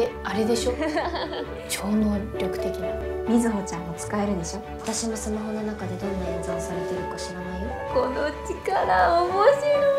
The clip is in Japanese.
ってあれでしょ？超能力的な。みずほちゃんも使えるでしょ？私のスマホの中でどんな演算されてるか知らないよ。この力面白い。